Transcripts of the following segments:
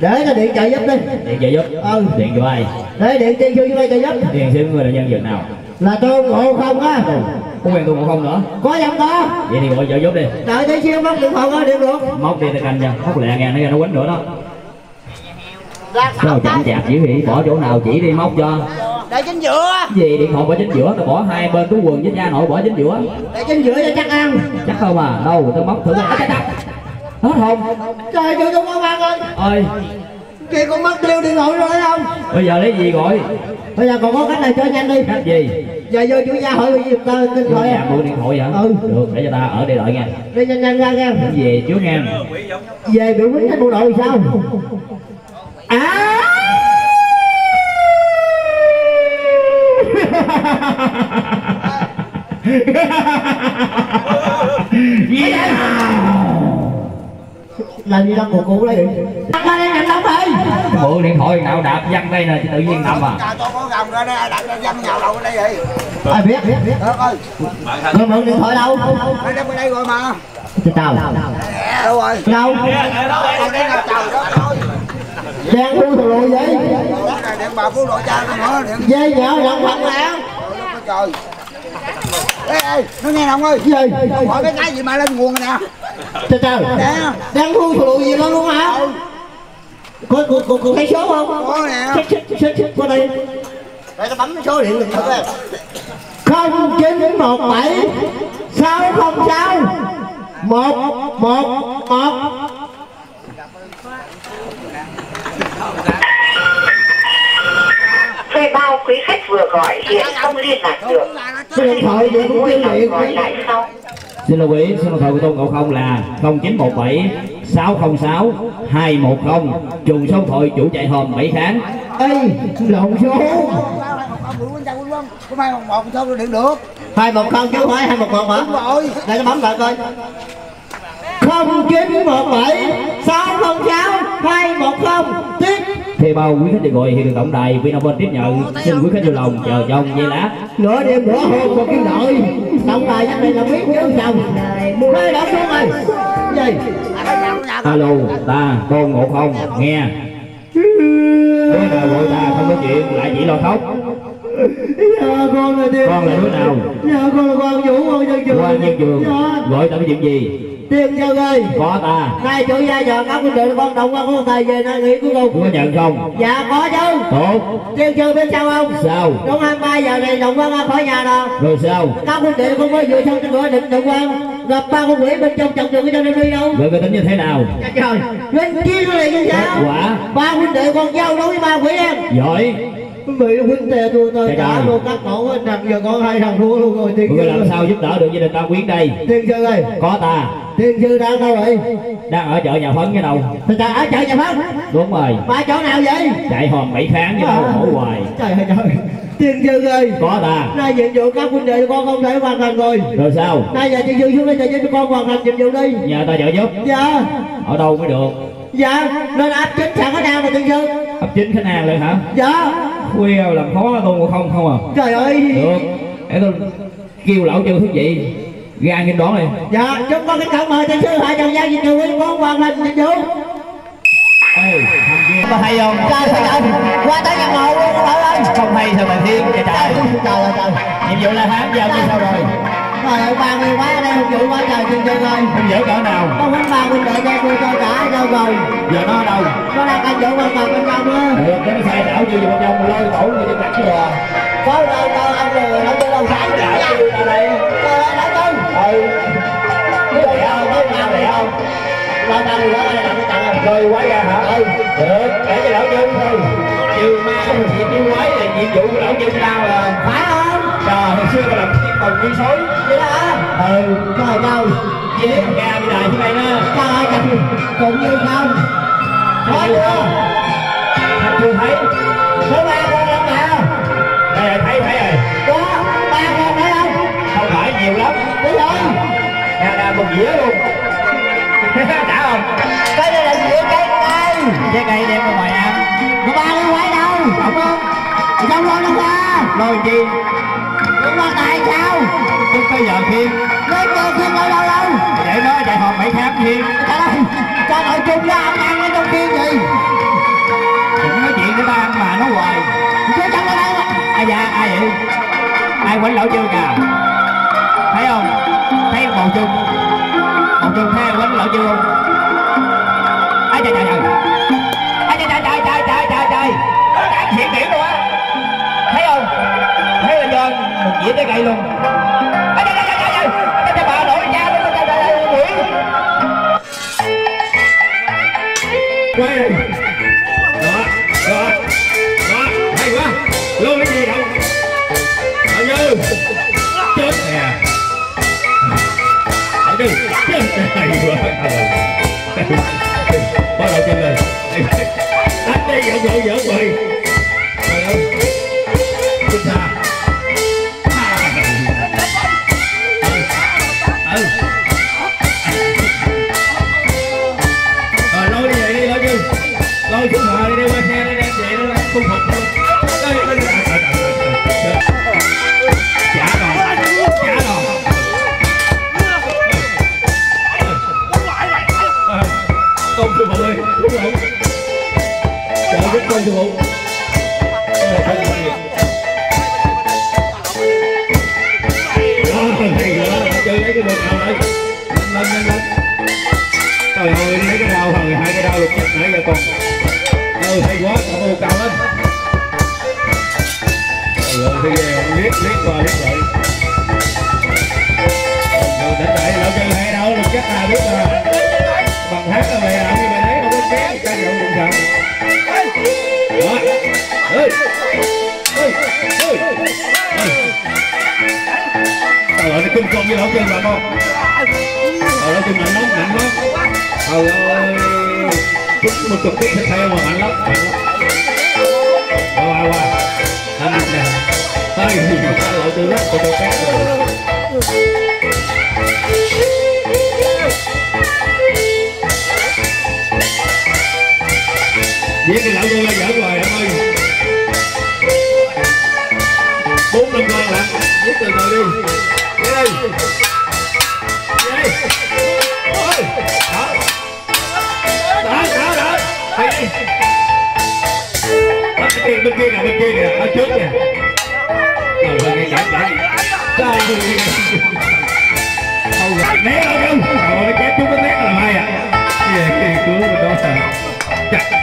để cho điện trợ giúp đi. Điện trợ giúp. Ừ. điện cho ai? Để điện tiên sư với trợ giúp. Điện xin người là nhân vật nào? Là tôn ngộ không á. Có quen tôi ngộ không nữa. Có giọng có? Vậy thì gọi trợ giúp đi. Đợi tí xíu móc điện thoại qua điện được móc đi ta canh nha. Móc lẹ nghe nó ra nó quýnh nữa đó. Sao chậm chạp dữ vậy? Bỏ chỗ nào chỉ đi móc cho. Để chính giữa. Gì? Điện thoại bỏ chính giữa tao bỏ hai bên túi quần với cha nội bỏ chính giữa. Để chính giữa cho chắc ăn. Chắc không à? Đâu tao móc thử à, chắc hết không trời ơi tôi có ăn ơi ơi kia con mất tiêu điện thoại rồi thấy không? Bây giờ lấy gì gọi? Bây giờ còn có cách này cho nhanh đi. Cách gì? Giờ vô chủ gia hỏi gì ta tin Chủ gọi nhà mua điện thoại hả? Ừ. được để cho ta ở đây đợi nha. Đi nhanh nhanh ra nha về trước nha về bị quýnh hết bộ đội sao? À làm gì đâu cụ cụ đây ăn ra đây nằm đóng ơi mượn điện thoại nào đạp văng đây nè tự nhiên đâm à. Tôi có gồng ra đây, ai đặt ra nhào đầu ở đây vậy? ai biết biết biết. Ơi, rồi. Mượn điện thoại đâu? Đem ở đây rồi mà. Chứ tao Đâu rồi? đâu? Đây là đang thu thù lùi vậy. Là điện bà phú đội cha tôi nữa, điện. Dây nhỏ rộng phẳng lẽ trời. Ê, ê, nó nghe không ơi? gì Hỏi cái cái gì mà lên nguồn rồi nè. Trời trời. Đang thu thù gì đó luôn hả? Có có có, có thấy số không? Có nè. qua đây. Để tao bấm số điện được thật em. Không chín một bảy. Sáu không sáu một một một. Thuê bao quý khách vừa gọi hiện không liên lạc được. số điện thoại gọi lại sau. Xin lưu ý, số điện thoại của Tôn Ngộ Không là 0917 606 210 trùng số điện thoại chủ chạy hòm 7 tháng. ê lộn số hai một một sao điện được? hai một không chứ không phải hai một một hả rồi. để tao bấm lại coi không chín một bảy sáu không sáu hai một không Thuê bao quý khách được gọi hiện được tổng đài Vinaphone tiếp nhận. Xin quý khách vui lòng chờ trong giây lát. nửa đêm nửa hôm còn kêu đợi tổng đài chắc này là biết chứ chồng hơi đổ xuống rồi gì Alo, ta Tôn Ngộ Không nghe. Đứa nào gọi ta không có chuyện lại chỉ lo khóc. dạ con là Con là đứa nào? dạ con là quan vũ quan nhân trường Quan nhân trường dạ gọi ta cái chuyện gì? Tiên châu ơi Có ta. nay chủ gia giờ các quân đội con động quan của thầy về nơi nghỉ cuối cùng Có nhận không? dạ có chứ Tốt. tiên châu biết sao không Sao? đúng 23 giờ này động quan khỏi nhà rồi Rồi sao? các huynh đệ không có vừa xong trên cửa định động quan gặp ba con quỷ bên trong chồng đường cái trong đêm đi đâu Rồi có tính như thế nào? Trời trời lên nó lại như sao Quả ba huynh đệ con giao đấu với ba quỷ em giỏi. bị huynh đệ tôi tôi trời. luôn các cổ hết nằm giờ con hai thằng thua luôn rồi tiên Người làm sao giúp đỡ được gia đình ta quyến đây? tiên sư ơi Có ta thiên sư đang đâu vậy? Đang ở chợ nhà phấn cái đâu. thì trời ở chợ nhà phấn? Đúng rồi. Ba chỗ nào vậy? Chạy hòn mỹ kháng với đâu hổ khổ hoài. Trời ơi trời Tiên sư ơi. Có ta. Nay nhiệm vụ các huynh đệ con không thể hoàn thành rồi. Rồi sao? Nay giờ Tiên sư xuống đây trợ giúp con hoàn thành nhiệm vụ đi. Nhờ ta trợ giúp. Dạ. Ở đâu mới được? Dạ Nên áp chính sẵn ở nào nè Tiên sư. Áp chính khách hàng rồi hả? Dạ. Khuya làm khó tôi không không à. Trời ơi. Được. Để tôi kêu lão chân thứ gì? Ra nghênh đón này. dạ chúng con kính cẩn mời tiên sư hạ trần giao dịch vụ với con hoàn thành nhiệm vụ Ê, thằng kia có hay không? trời trời trời qua tới nhà ngộ luôn bạn ơi Không hay sao mà thiên trời trời. trời ơi trời Nhiệm vụ là hám giao như sao rồi? trời ơi ba người quá ở đây phục vụ quá trời tiên sư ơi Không dễ cỡ nào? con huynh ba huynh đệ cho tôi cho cả đâu rồi Giờ nó đâu? nó đang canh vụ hoàn toàn bên trong á Được, cái nó sai đảo chưa vào trong lôi cổ người ta chặt rồi. có đâu đâu ông rồi đâu tôi đâu phải Đảo nhiệm vụ của lão chân tao là phải không Trời, hồi xưa tao làm thiên bồng như sói. vậy đó hả Ừ. trời đâu Với thằng ca bị đài thế này đó. trời ơi trời cũng như không có chưa Thằng chưa thấy. số ba con làm nào Đây, thấy, thấy rồi. có ba con thấy không Không phải nhiều lắm. đúng rồi Nè, nè, một dĩa luôn. Đã không? cái này là dĩa cây cây Trái cây đem ra ngoài ăn. Nó Lôi chi? nó qua tại sao? Chứ tới giờ khi lên kìa thêm đâu đâu đâu để nó chạy hòm bảy khám thiên Trời ơi, cho nội chung ra ăn ăn ở trong kia gì? Đừng nói chuyện với ba ăn mà nó hoài. Chứ chẳng ở đây mà ai da ai vậy? Ai quánh lỗ chưa kìa? Thấy không? Thấy bầu chung. Bầu chung thấy quánh lỗ chưa không? Ai trời trời trời ai trời trời trời trời trời trời trời đáng hiện điểm luôn á trời trời Nguyễn quay đó đó đó. Hay quá. Luôn cái gì đâu. Bao nhiêu? Chết nè. Ở đây chết hay quá. Bắt đầu chân lên lên lên lên trời ơi lấy cái đau hồi hai cái đau lục nhất nãy giờ còn ừ hay quá cảm ơn cao lên ừ thì liếc liếc qua, liếc lại. Rồi tỉnh lại lão chân hai đau lục nhất là biết rồi. Bằng hát là mày làm như mày thấy không có chén ca nhậu cũng sợ đó. Ơi trời ơi nó cung con với lão chân là không? Trời ơi, chung mạnh lắm, mạnh lắm Trời ơi Chút một chục tiết tiếp theo mà mạnh lắm, mạnh lắm Qua qua qua Anh mạnh nè. Tới thì mà Ơi, lộ tư lắm, của tôi khác rồi. Với cái lão tôi ra giỡn hoài em ơi Bốn năm con lận, viết từ từ đi kia bên kia nè bên kia nè ở trước nè rồi rồi nghe nhảy nhảy sao không gặp né đâu không rồi nó chém chúng nó né là hay à về kia cứu bên đó sao chắc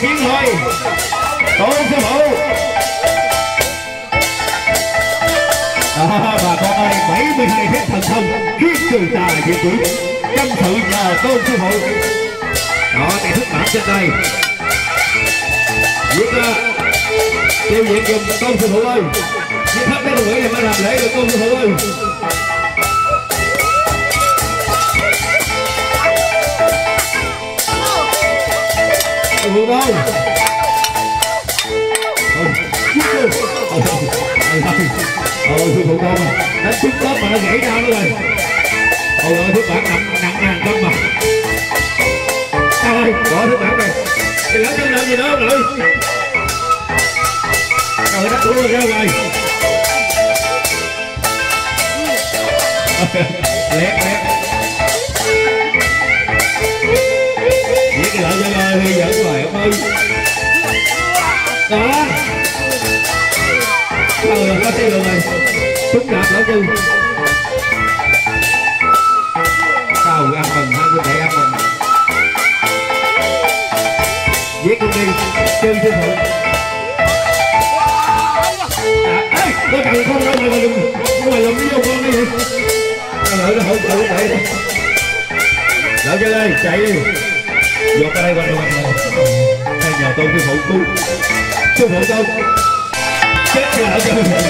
kinh chiến tôn sư phụ. Đó bà con ơi 72 phép thần thông khiến trừ tà diệt quỷ. Tâm sự nhờ tôn sư phụ. Đó, tay thức bản trên đây Giết ra. Tiêu diệt dùng tôn sư phụ ơi. Giết hết cái quỷ này mới làm lễ được, tôn sư phụ ơi. Hương ơi ôi sư phụ đâu đánh trúng tớp mà nó gãy ra nữa rồi. Ôi ơi thức bản nặng nặng ngàn cân mà. Sao ơi, bỏ thức bản này. Thì lão chân làm gì nữa không nội trời đất, đủ rồi, ra ngoài giết con đi. Chân sư phụ à, ê, nó cần con đâu mà lùm mày lùm vô con đi. Trời lỡ nó hỗ trợ vậy lỡ chân đây chạy đi. Vô qua đây qua đây qua đây. Hay nhờ tôi sư phụ cứu sư phụ tôi chết chưa?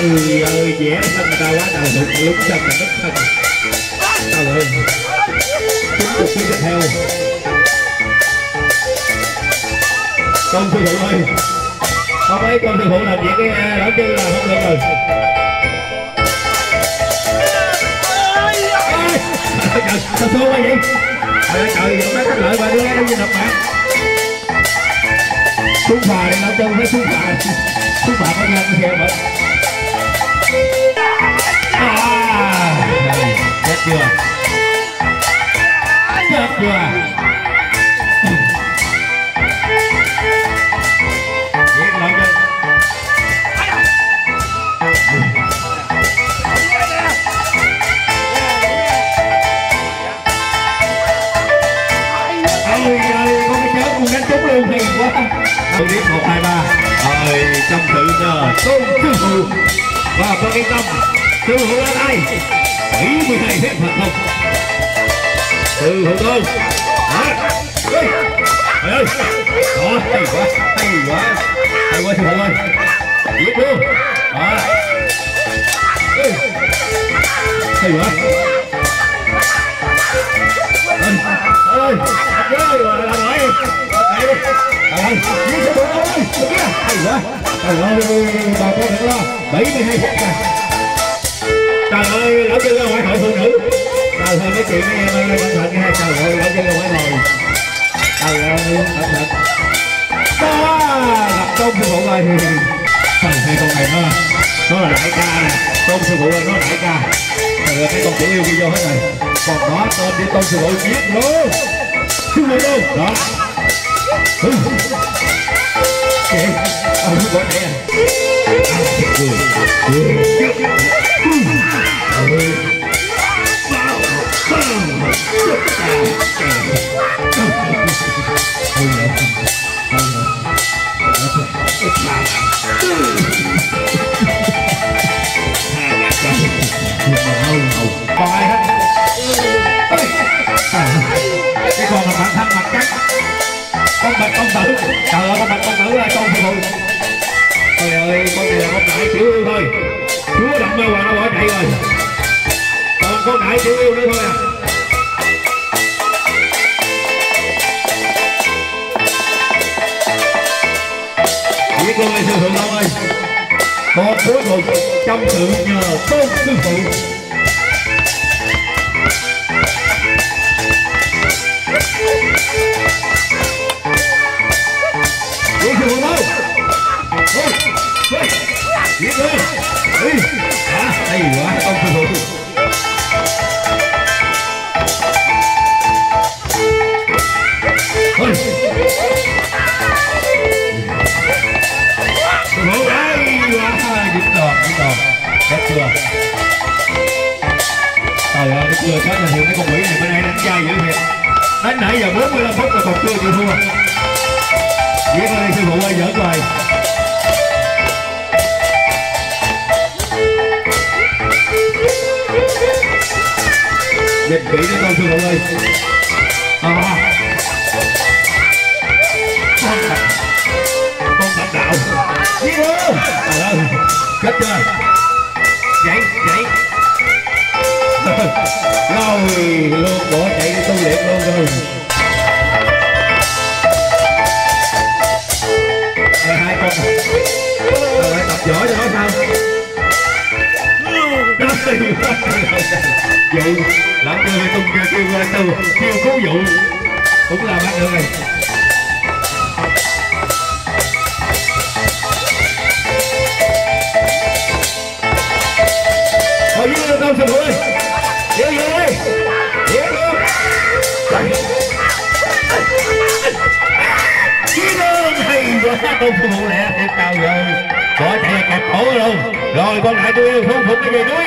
Da ơi dễ thân người ta quá đầu đụng lúc chân là đất thân trời ơi tiếp tục phiên tiếp theo con sư phụ ơi không ấy con sư phụ làm việc cái lão chân là không được rồi trời sao xô quá vậy trời ơi trời ông nói lợi bà đứa ra đâu nhìn đọc bạn xuống phà đi nó chân phải xuống phà xuống phà có nhân theo mà à con đánh trúng luôn hiền quá tôi biết một, hai, ba. Rồi trong sự nhờ tôn sư phụ. Và con yên tâm. Sư phụ là ai bảy mươi hai phép thuật không? Từ phụ tôn hả? Ơi ơi. Đó hay quá hay quá. Hay quá thầy phụ ơi giết luôn đó. Ê, hay quá. Ơi ơi ơi rồi là rồi chạy đi. Trời ơi. Giết sư phụ tôn ơi kia hay quá. Trời ơi. Bà con đừng lo bảy mươi hai phút rồi trời ơi lão chưa ra ngoại hội phụ nữ. Trời ơi, mấy chuyện em ơi cẩn thận nha trời ơi lão chưa ra ngoại hội trời ơi cẩn thận đó gặp tôn sư phụ ơi trời hai con này nó nó là đại ca nè. Tôn sư phụ ơi nó là đại ca. Trời ơi mấy con tiểu yêu đi vô hết này còn đó tên đi, tôn sư phụ giết luôn chứ mày đâu đó. Ừ. chị ông nó bỏ chạy à à thiệt cười còn ai hết cái con là bản thân mặt cắt con bạch con tử trời ơi con bạch con tử là con sư phụ trời ơi con này là con đại tiểu yêu thôi chúa động mê hoàng nó bỏ chạy rồi còn con đại tiểu yêu Giết luôn ơi ơi Con cuối cùng trong sự nhờ tôn sư phụ Hãy subscribe cho đâu Ghiền Mì Gõ Để không à, lỡ những ông sư phụ nãy giờ 45 phút rồi còn chưa chịu thua. Giết ơi sư phụ ơi giỡn rồi nhìn kỹ đi con sư phụ ơi à. con bạch đạo. Viết luôn trời ơi. Chết chưa? Là từ ơi. Giết dụ cũng là bạn được luôn Hay quá con sư phụ lẹ thiệt trời ơi Bỏ chạy là kẹp cổ luôn Rồi, con lại tôi yêu xuống phục cái về núi